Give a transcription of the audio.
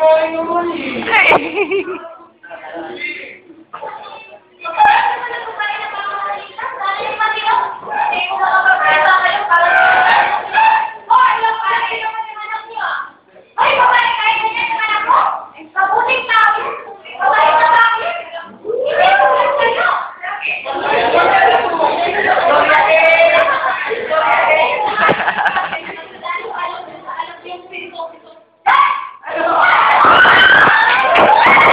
Ay,